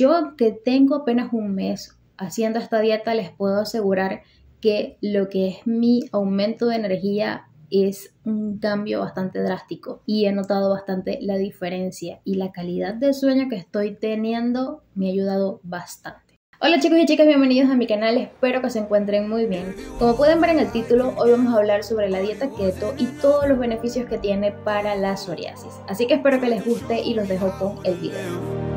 Yo que tengo apenas un mes haciendo esta dieta, les puedo asegurar que lo que es mi aumento de energía es un cambio bastante drástico y he notado bastante la diferencia y la calidad de sueño que estoy teniendo me ha ayudado bastante. Hola chicos y chicas, bienvenidos a mi canal, espero que se encuentren muy bien. Como pueden ver en el título, hoy vamos a hablar sobre la dieta keto y todos los beneficios que tiene para la psoriasis. Así que espero que les guste y los dejo con el video.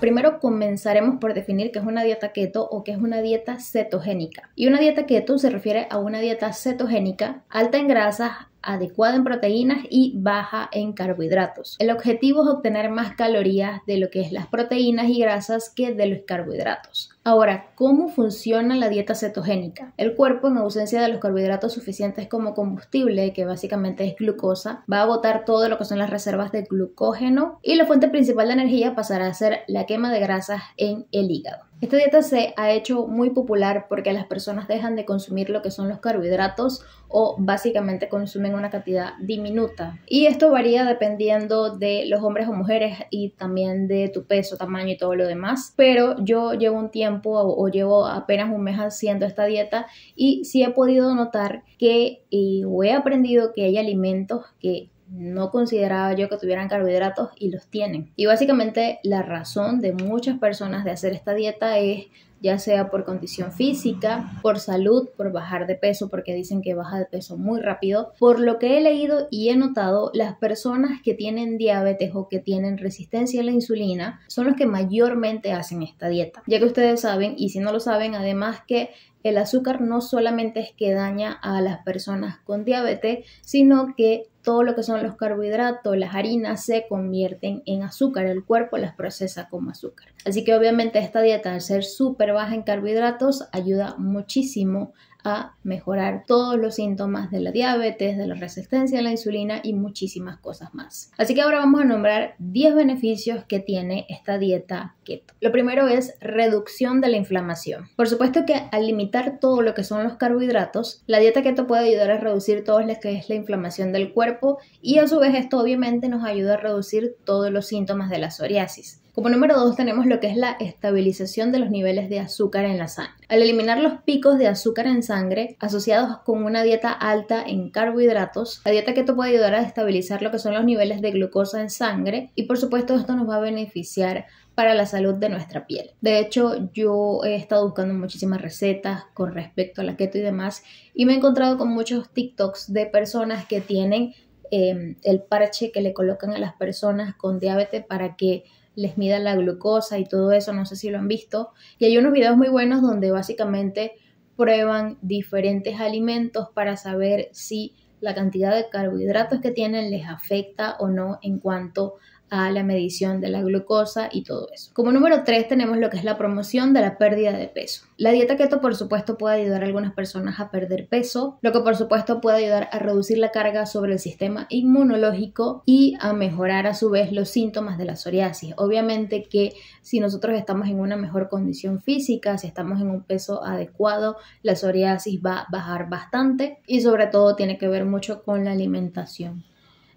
Primero comenzaremos por definir qué es una dieta keto o qué es una dieta cetogénica. Y una dieta keto se refiere a una dieta cetogénica alta en grasas, adecuada en proteínas y baja en carbohidratos. El objetivo es obtener más calorías de lo que es las proteínas y grasas que de los carbohidratos. Ahora, ¿cómo funciona la dieta cetogénica? El cuerpo, en ausencia de los carbohidratos suficientes como combustible, que básicamente es glucosa, va a botar todo lo que son las reservas de glucógeno y la fuente principal de energía pasará a ser la quema de grasas en el hígado. Esta dieta se ha hecho muy popular porque las personas dejan de consumir lo que son los carbohidratos o básicamente consumen una cantidad diminuta. Y esto varía dependiendo de los hombres o mujeres y también de tu peso, tamaño y todo lo demás. Pero yo llevo un tiempo o, llevo apenas un mes haciendo esta dieta y sí he podido notar que y, he aprendido que hay alimentos que no consideraba yo que tuvieran carbohidratos y los tienen. Y básicamente la razón de muchas personas de hacer esta dieta es ya sea por condición física, por salud, por bajar de peso, porque dicen que baja de peso muy rápido. Por lo que he leído y he notado, las personas que tienen diabetes o que tienen resistencia a la insulina son los que mayormente hacen esta dieta. Ya que ustedes saben, y si no lo saben, además que el azúcar no solamente es que daña a las personas con diabetes, sino que todo lo que son los carbohidratos, las harinas se convierten en azúcar, el cuerpo las procesa como azúcar. Así que obviamente esta dieta al ser súper baja en carbohidratos ayuda muchísimo a mejorar todos los síntomas de la diabetes, de la resistencia a la insulina y muchísimas cosas más. Así que ahora vamos a nombrar 10 beneficios que tiene esta dieta keto. Lo primero es reducción de la inflamación. Por supuesto que al limitar todo lo que son los carbohidratos, la dieta keto puede ayudar a reducir todo lo que es la inflamación del cuerpo y a su vez esto obviamente nos ayuda a reducir todos los síntomas de la psoriasis. Como número dos tenemos lo que es la estabilización de los niveles de azúcar en la sangre. Al eliminar los picos de azúcar en sangre asociados con una dieta alta en carbohidratos, la dieta keto puede ayudar a estabilizar lo que son los niveles de glucosa en sangre y por supuesto esto nos va a beneficiar para la salud de nuestra piel. De hecho, yo he estado buscando muchísimas recetas con respecto a la keto y demás y me he encontrado con muchos TikToks de personas que tienen eh, el parche que le colocan a las personas con diabetes para que les mida la glucosa y todo eso, no sé si lo han visto. Y hay unos videos muy buenos donde básicamente prueban diferentes alimentos para saber si la cantidad de carbohidratos que tienen les afecta o no en cuanto a la medición de la glucosa y todo eso. Como número 3 tenemos lo que es la promoción de la pérdida de peso. La dieta keto por supuesto puede ayudar a algunas personas a perder peso, lo que por supuesto puede ayudar a reducir la carga sobre el sistema inmunológico y a mejorar a su vez los síntomas de la psoriasis. Obviamente que si nosotros estamos en una mejor condición física, si estamos en un peso adecuado, la psoriasis va a bajar bastante y sobre todo tiene que ver mucho con la alimentación.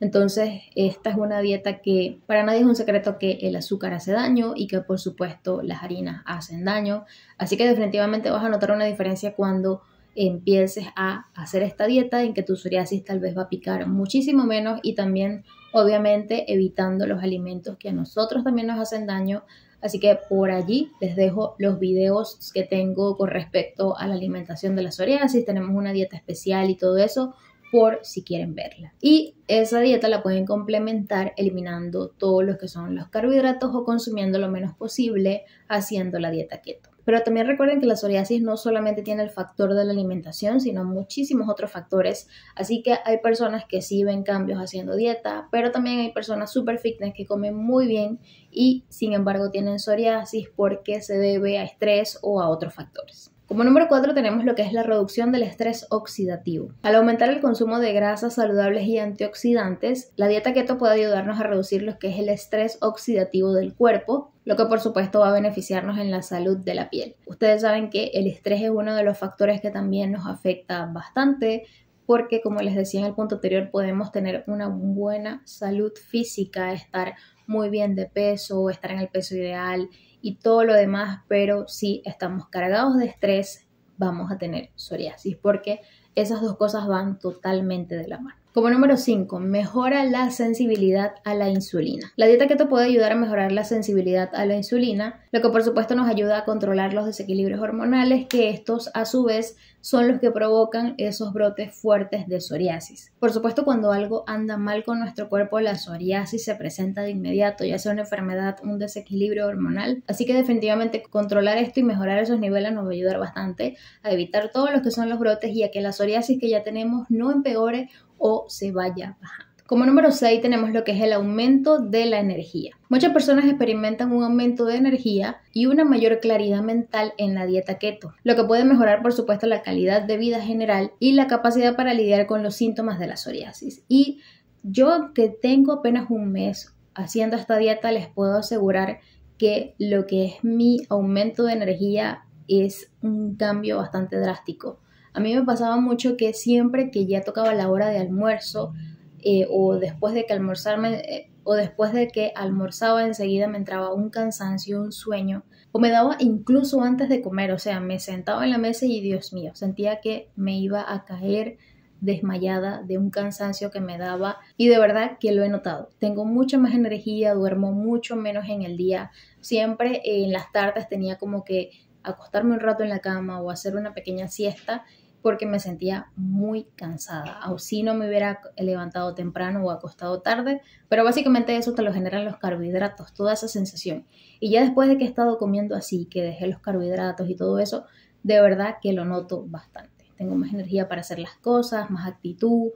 Entonces, esta es una dieta que para nadie es un secreto que el azúcar hace daño y que por supuesto las harinas hacen daño. Así que definitivamente vas a notar una diferencia cuando empieces a hacer esta dieta en que tu psoriasis tal vez va a picar muchísimo menos y también obviamente evitando los alimentos que a nosotros también nos hacen daño. Así que por allí les dejo los videos que tengo con respecto a la alimentación de la psoriasis. Tenemos una dieta especial y todo eso por si quieren verla. Y esa dieta la pueden complementar eliminando todos los que son los carbohidratos o consumiendo lo menos posible haciendo la dieta keto. Pero también recuerden que la psoriasis no solamente tiene el factor de la alimentación, sino muchísimos otros factores. Así que hay personas que sí ven cambios haciendo dieta, pero también hay personas super fitness que comen muy bien y sin embargo tienen psoriasis porque se debe a estrés o a otros factores. Como número 4 tenemos lo que es la reducción del estrés oxidativo. Al aumentar el consumo de grasas saludables y antioxidantes, la dieta keto puede ayudarnos a reducir lo que es el estrés oxidativo del cuerpo, lo que por supuesto va a beneficiarnos en la salud de la piel. Ustedes saben que el estrés es uno de los factores que también nos afecta bastante porque como les decía en el punto anterior podemos tener una buena salud física, estar muy bien de peso, estar en el peso ideal y todo lo demás, pero si estamos cargados de estrés vamos a tener psoriasis porque esas dos cosas van totalmente de la mano. Como número 5, mejora la sensibilidad a la insulina. La dieta keto puede ayudar a mejorar la sensibilidad a la insulina, lo que por supuesto nos ayuda a controlar los desequilibrios hormonales, que estos a su vez son los que provocan esos brotes fuertes de psoriasis. Por supuesto, cuando algo anda mal con nuestro cuerpo, la psoriasis se presenta de inmediato, ya sea una enfermedad, un desequilibrio hormonal. Así que definitivamente controlar esto y mejorar esos niveles nos va a ayudar bastante a evitar todos los que son los brotes y a que la psoriasis que ya tenemos no empeore o se vaya bajando. Como número 6 tenemos lo que es el aumento de la energía. Muchas personas experimentan un aumento de energía y una mayor claridad mental en la dieta keto, lo que puede mejorar por supuesto la calidad de vida general y la capacidad para lidiar con los síntomas de la psoriasis. Y yo que tengo apenas un mes haciendo esta dieta les puedo asegurar que lo que es mi aumento de energía es un cambio bastante drástico. A mí me pasaba mucho que siempre que ya tocaba la hora de almuerzo eh, o después de que almorzarme eh, o después de que almorzaba enseguida me entraba un cansancio, un sueño o me daba incluso antes de comer, o sea, me sentaba en la mesa y Dios mío, sentía que me iba a caer desmayada de un cansancio que me daba y de verdad que lo he notado. Tengo mucha más energía, duermo mucho menos en el día. Siempre en las tardes tenía como que acostarme un rato en la cama o hacer una pequeña siesta porque me sentía muy cansada. Aún si no me hubiera levantado temprano o acostado tarde, pero básicamente eso te lo generan los carbohidratos, toda esa sensación. Y ya después de que he estado comiendo así, que dejé los carbohidratos y todo eso, de verdad que lo noto bastante. Tengo más energía para hacer las cosas, más actitud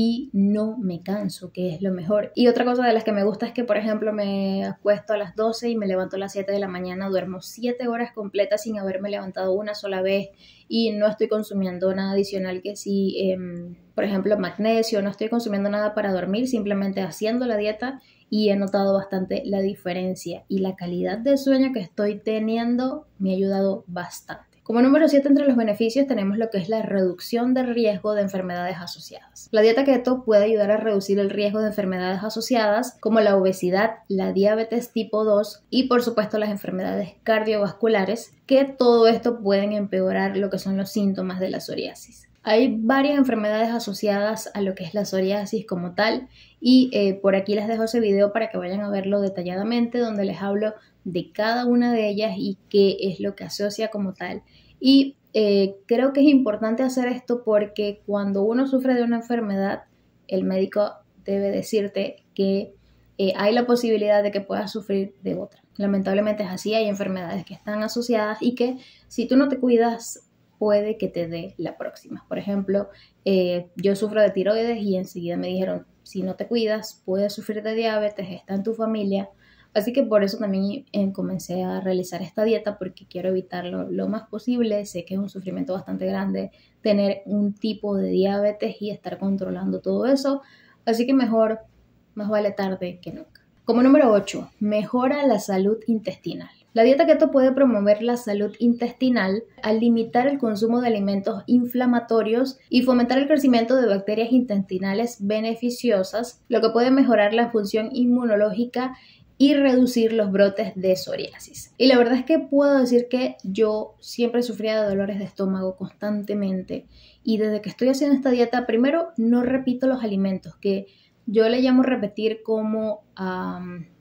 y no me canso, que es lo mejor. Y otra cosa de las que me gusta es que, por ejemplo, me acuesto a las 12 y me levanto a las 7 de la mañana, duermo 7 horas completas sin haberme levantado una sola vez y no estoy consumiendo nada adicional que si, em, por ejemplo, magnesio, no estoy consumiendo nada para dormir, simplemente haciendo la dieta y he notado bastante la diferencia y la calidad de sueño que estoy teniendo me ha ayudado bastante. Como número 7 entre los beneficios tenemos lo que es la reducción del riesgo de enfermedades asociadas. La dieta keto puede ayudar a reducir el riesgo de enfermedades asociadas como la obesidad, la diabetes tipo 2 y por supuesto las enfermedades cardiovasculares, que todo esto pueden empeorar lo que son los síntomas de la psoriasis. Hay varias enfermedades asociadas a lo que es la psoriasis como tal y eh, por aquí les dejo ese video para que vayan a verlo detalladamente donde les hablo de cada una de ellas y qué es lo que asocia como tal. Y eh, creo que es importante hacer esto porque cuando uno sufre de una enfermedad, el médico debe decirte que eh, hay la posibilidad de que puedas sufrir de otra. Lamentablemente es así, hay enfermedades que están asociadas y que si tú no te cuidas puede que te dé la próxima. Por ejemplo, eh, yo sufro de tiroides y enseguida me dijeron, si no te cuidas, puedes sufrir de diabetes, está en tu familia, Así que por eso también eh, comencé a realizar esta dieta porque quiero evitarlo lo más posible. Sé que es un sufrimiento bastante grande tener un tipo de diabetes y estar controlando todo eso. Así que mejor, más vale tarde que nunca. Como número 8, mejora la salud intestinal. La dieta keto puede promover la salud intestinal al limitar el consumo de alimentos inflamatorios y fomentar el crecimiento de bacterias intestinales beneficiosas, lo que puede mejorar la función inmunológica y reducir los brotes de psoriasis. Y la verdad es que puedo decir que yo siempre sufría de dolores de estómago constantemente y desde que estoy haciendo esta dieta, primero no repito los alimentos que yo le llamo repetir como,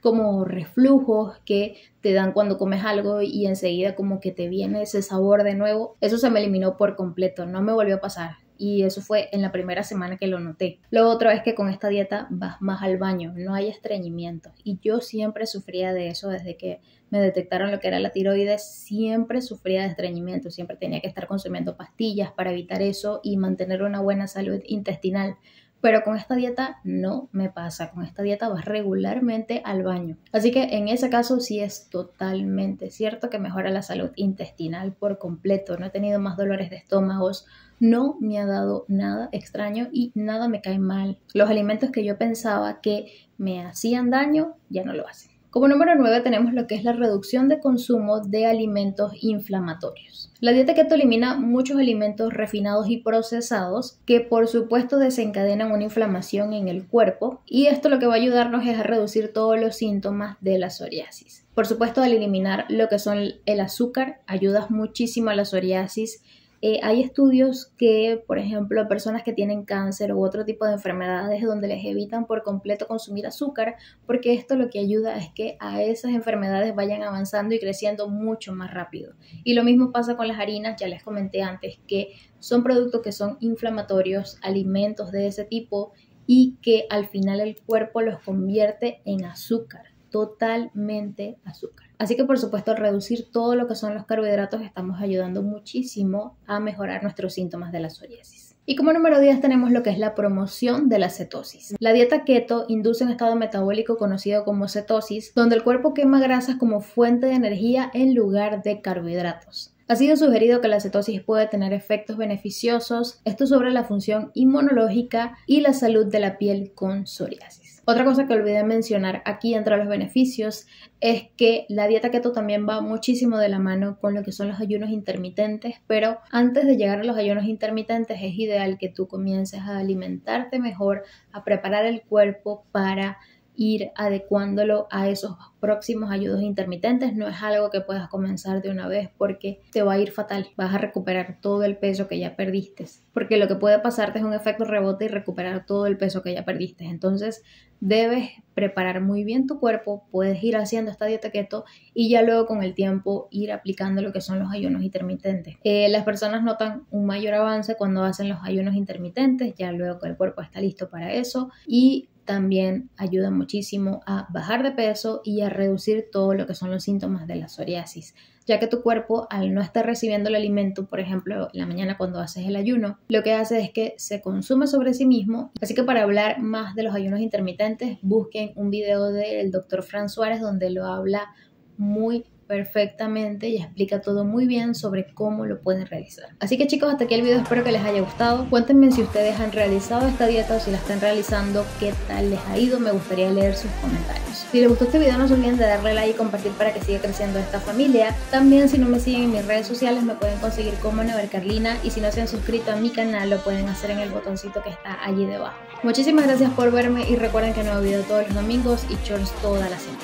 como reflujos que te dan cuando comes algo y enseguida como que te viene ese sabor de nuevo. Eso se me eliminó por completo, no me volvió a pasar y eso fue en la primera semana que lo noté. Lo otro es que con esta dieta vas más al baño, no hay estreñimiento y yo siempre sufría de eso desde que me detectaron lo que era la tiroides, siempre sufría de estreñimiento, siempre tenía que estar consumiendo pastillas para evitar eso y mantener una buena salud intestinal. Pero con esta dieta no me pasa, con esta dieta vas regularmente al baño. Así que en ese caso sí es totalmente cierto que mejora la salud intestinal por completo. No he tenido más dolores de estómagos, no me ha dado nada extraño y nada me cae mal. Los alimentos que yo pensaba que me hacían daño ya no lo hacen. Como número 9 tenemos lo que es la reducción de consumo de alimentos inflamatorios. La dieta keto elimina muchos alimentos refinados y procesados que por supuesto desencadenan una inflamación en el cuerpo y esto lo que va a ayudarnos es a reducir todos los síntomas de la psoriasis. Por supuesto al eliminar lo que son el azúcar ayudas muchísimo a la psoriasis eh, hay estudios que, por ejemplo, personas que tienen cáncer u otro tipo de enfermedades donde les evitan por completo consumir azúcar, porque esto lo que ayuda es que a esas enfermedades vayan avanzando y creciendo mucho más rápido. Y lo mismo pasa con las harinas, ya les comenté antes, que son productos que son inflamatorios, alimentos de ese tipo, y que al final el cuerpo los convierte en azúcar, totalmente azúcar. Así que por supuesto al reducir todo lo que son los carbohidratos estamos ayudando muchísimo a mejorar nuestros síntomas de la psoriasis. Y como número 10 tenemos lo que es la promoción de la cetosis. La dieta keto induce un estado metabólico conocido como cetosis, donde el cuerpo quema grasas como fuente de energía en lugar de carbohidratos. Ha sido sugerido que la cetosis puede tener efectos beneficiosos, esto sobre la función inmunológica y la salud de la piel con psoriasis. Otra cosa que olvidé mencionar aquí entre los beneficios es que la dieta keto también va muchísimo de la mano con lo que son los ayunos intermitentes, pero antes de llegar a los ayunos intermitentes es ideal que tú comiences a alimentarte mejor, a preparar el cuerpo para ir adecuándolo a esos próximos ayudos intermitentes. No es algo que puedas comenzar de una vez porque te va a ir fatal. Vas a recuperar todo el peso que ya perdiste. Porque lo que puede pasarte es un efecto rebote y recuperar todo el peso que ya perdiste. Entonces debes preparar muy bien tu cuerpo. Puedes ir haciendo esta dieta keto y ya luego con el tiempo ir aplicando lo que son los ayunos intermitentes. Eh, las personas notan un mayor avance cuando hacen los ayunos intermitentes. Ya luego que el cuerpo está listo para eso. Y también ayuda muchísimo a bajar de peso y a reducir todo lo que son los síntomas de la psoriasis, ya que tu cuerpo al no estar recibiendo el alimento, por ejemplo, en la mañana cuando haces el ayuno, lo que hace es que se consume sobre sí mismo. Así que para hablar más de los ayunos intermitentes, busquen un video del doctor Fran Suárez donde lo habla muy perfectamente y explica todo muy bien sobre cómo lo pueden realizar. Así que chicos, hasta aquí el video, espero que les haya gustado. Cuéntenme si ustedes han realizado esta dieta o si la están realizando, qué tal les ha ido, me gustaría leer sus comentarios. Si les gustó este video no se olviden de darle like y compartir para que siga creciendo esta familia. También si no me siguen en mis redes sociales me pueden conseguir como Carlina y si no se han suscrito a mi canal lo pueden hacer en el botoncito que está allí debajo. Muchísimas gracias por verme y recuerden que nuevo video todos los domingos y shorts toda la semana.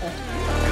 Chao.